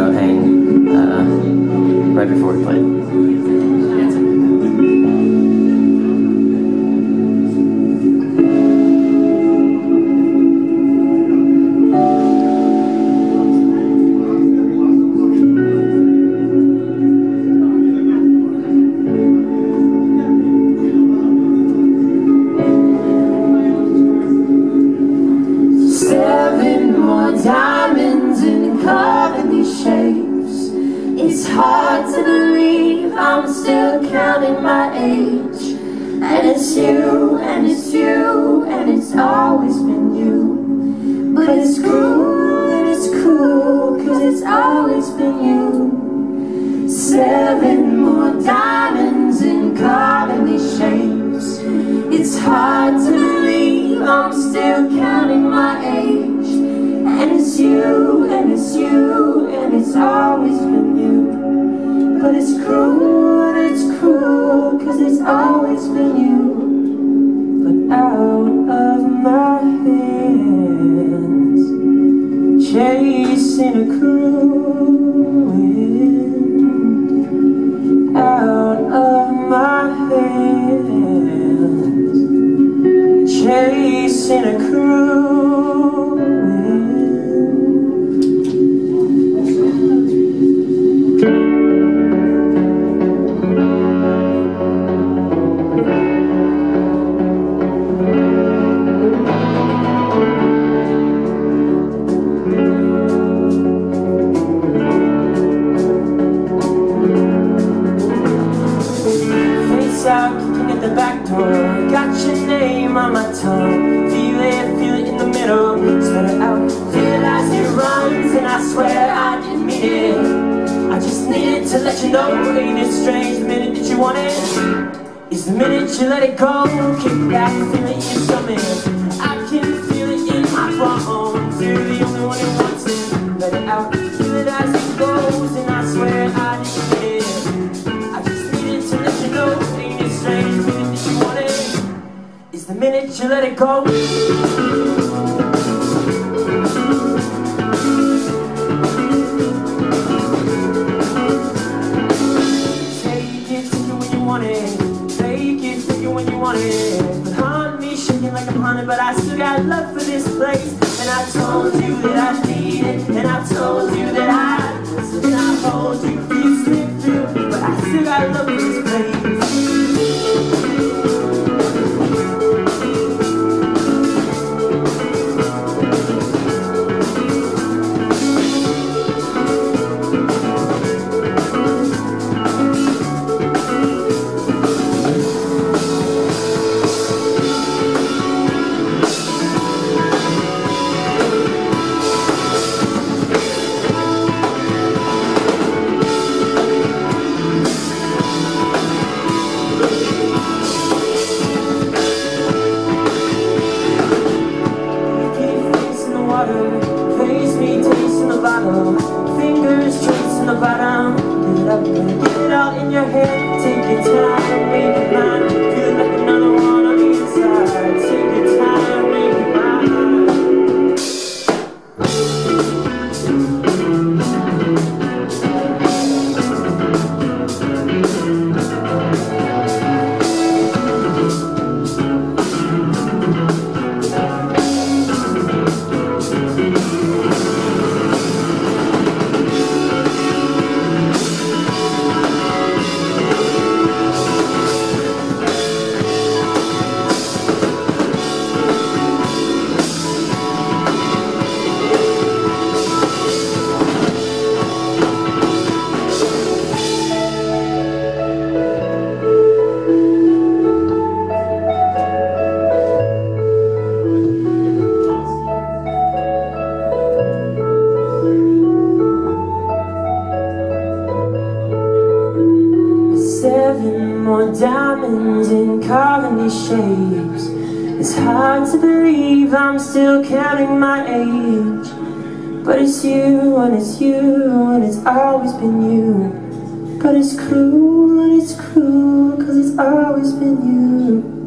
uh, right before we played. To believe I'm still counting my age. And it's you, and it's you, and it's always been you. But it's cruel, and it's cruel, cause it's always been you. Seven more diamonds in these shapes. It's hard to believe I'm still counting my age. And it's you, and it's you, and it's always been you. But it's cruel, it's cruel, cause it's always been you. But out of my hands, chasing a cruel wind. Out of my hands, chasing a cruel Face kicking at the back door. Got your name on my tongue. Feel it, feel it in the middle. Sweat it out, realize it runs, and I swear I didn't mean it. I just needed to let you know, ain't it strange? The minute that you want it is the minute you let it go. Kick back, feel it in your stomach. You let it go. Take it, take it when you want it. Take it, take it when you want it. But honey, shaking like I'm haunted, but I still got love for this place. And I told you that I need it, and I told you that I it. And I hold you, in your head. Take your time, carving these shapes. It's hard to believe I'm still counting my age. But it's you, and it's you, and it's always been you. But it's cruel, and it's cruel, cause it's always been you.